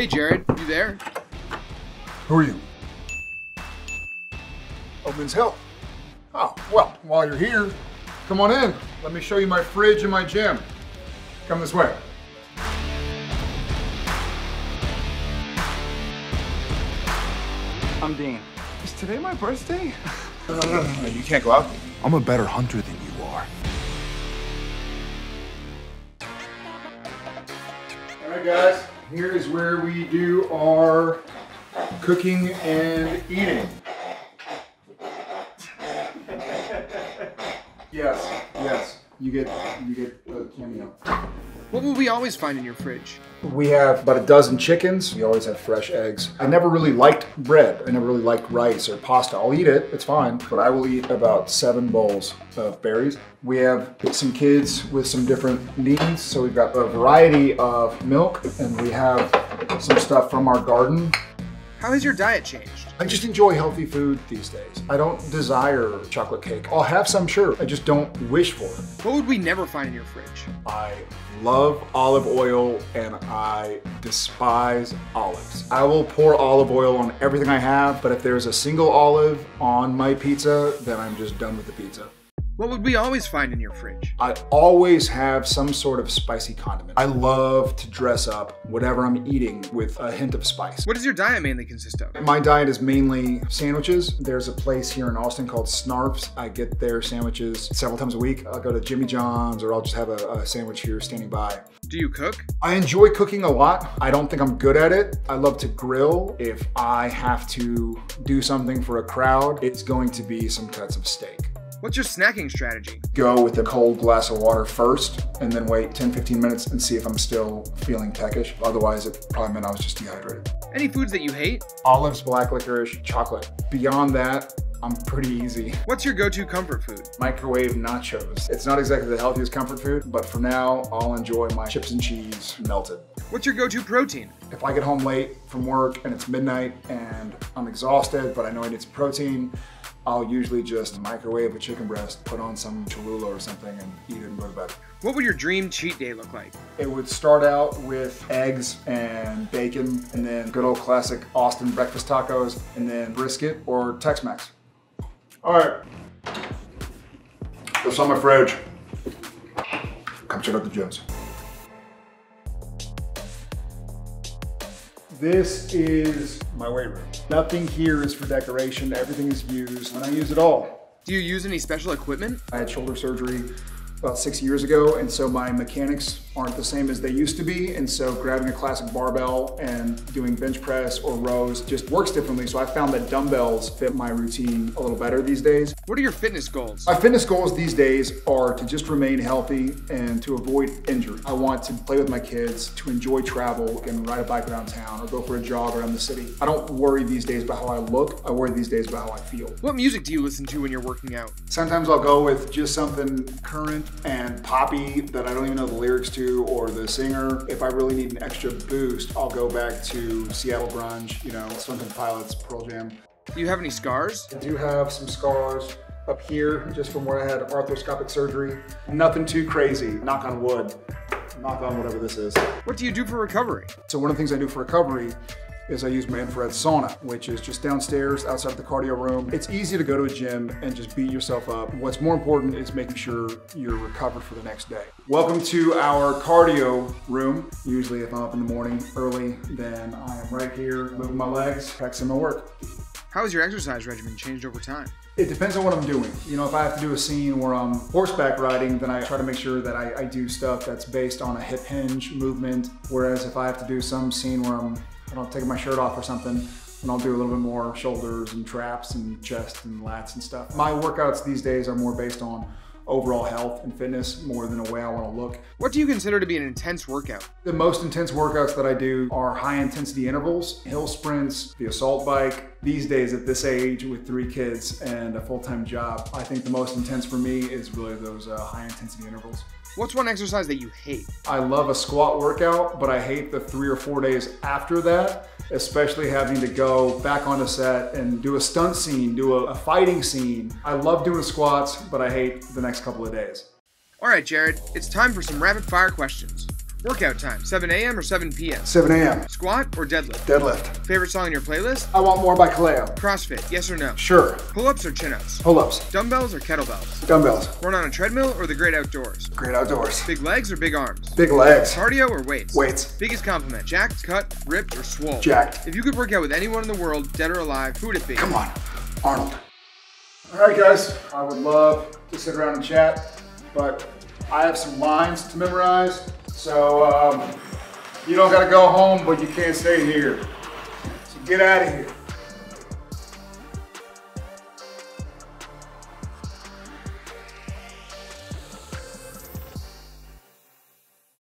Hey, Jared, you there? Who are you? Oh, Men's Health. Oh, well, while you're here, come on in. Let me show you my fridge and my gym. Come this way. I'm Dean. Is today my birthday? No, no, no, no, you can't go out. I'm a better hunter than you are. All right, guys, here is where we do our cooking and eating. Yes, yes, you get you get a cameo. What will we always find in your fridge? We have about a dozen chickens. We always have fresh eggs. I never really liked bread. I never really liked rice or pasta. I'll eat it, it's fine, but I will eat about seven bowls of berries. We have some kids with some different needs, so we've got a variety of milk, and we have some stuff from our garden. How has your diet changed? I just enjoy healthy food these days. I don't desire chocolate cake. I'll have some, sure. I just don't wish for it. What would we never find in your fridge? I love olive oil and I despise olives. I will pour olive oil on everything I have, but if there's a single olive on my pizza, then I'm just done with the pizza. What would we always find in your fridge? I always have some sort of spicy condiment. I love to dress up whatever I'm eating with a hint of spice. What does your diet mainly consist of? My diet is mainly sandwiches. There's a place here in Austin called Snarfs. I get their sandwiches several times a week. I'll go to Jimmy John's or I'll just have a, a sandwich here standing by. Do you cook? I enjoy cooking a lot. I don't think I'm good at it. I love to grill. If I have to do something for a crowd, it's going to be some cuts of steak. What's your snacking strategy? Go with a cold glass of water first and then wait 10, 15 minutes and see if I'm still feeling peckish. Otherwise, it probably meant I was just dehydrated. Any foods that you hate? Olives, black licorice, chocolate. Beyond that, I'm pretty easy. What's your go-to comfort food? Microwave nachos. It's not exactly the healthiest comfort food, but for now, I'll enjoy my chips and cheese melted. What's your go-to protein? If I get home late from work and it's midnight and I'm exhausted, but I know I need some protein, I'll usually just microwave a chicken breast, put on some Cholula or something and eat it and go to bed. What would your dream cheat day look like? It would start out with eggs and bacon and then good old classic Austin breakfast tacos and then brisket or Tex-Mex. All right. What's on my fridge? Come check out the gyms. This is my weight room. Nothing here is for decoration. Everything is used and I use it all. Do you use any special equipment? I had shoulder surgery about six years ago, and so my mechanics aren't the same as they used to be. And so grabbing a classic barbell and doing bench press or rows just works differently. So I found that dumbbells fit my routine a little better these days. What are your fitness goals? My fitness goals these days are to just remain healthy and to avoid injury. I want to play with my kids, to enjoy travel and ride a bike around town or go for a jog around the city. I don't worry these days about how I look. I worry these days about how I feel. What music do you listen to when you're working out? Sometimes I'll go with just something current and poppy that I don't even know the lyrics to or the singer. If I really need an extra boost, I'll go back to Seattle Grunge, you know, Stone Pilots, Pearl Jam. Do you have any scars? I do have some scars up here just from where I had arthroscopic surgery. Nothing too crazy, knock on wood. Knock on whatever this is. What do you do for recovery? So one of the things I do for recovery is I use my infrared sauna, which is just downstairs outside the cardio room. It's easy to go to a gym and just beat yourself up. What's more important is making sure you're recovered for the next day. Welcome to our cardio room. Usually if I'm up in the morning early, then I am right here moving my legs, practicing my work. How has your exercise regimen changed over time? It depends on what I'm doing. You know, if I have to do a scene where I'm horseback riding, then I try to make sure that I, I do stuff that's based on a hip hinge movement. Whereas if I have to do some scene where I'm I don't take my shirt off or something, and I'll do a little bit more shoulders and traps and chest and lats and stuff. My workouts these days are more based on overall health and fitness more than a way I want to look. What do you consider to be an intense workout? The most intense workouts that I do are high intensity intervals, hill sprints, the assault bike. These days at this age with three kids and a full-time job, I think the most intense for me is really those uh, high intensity intervals. What's one exercise that you hate? I love a squat workout, but I hate the three or four days after that, especially having to go back on a set and do a stunt scene, do a, a fighting scene. I love doing squats, but I hate the next couple of days. All right, Jared, it's time for some rapid fire questions. Workout time, 7 a.m. or 7 p.m. 7 a.m. Squat or deadlift? Deadlift. Favorite song on your playlist? I want more by Kaleo. CrossFit, yes or no? Sure. Pull-ups or chin-ups? Pull-ups. Dumbbells or kettlebells? Dumbbells. Run on a treadmill or the great outdoors? Great outdoors. Big legs or big arms? Big legs. Cardio or weights? Weights. Biggest compliment, jacked, cut, ripped, or swole? Jacked. If you could work out with anyone in the world, dead or alive, who would it be? Come on, Arnold. All right, guys. I would love to sit around and chat, but I have some lines to memorize. So um, you don't got to go home, but you can't stay here. So get out of here.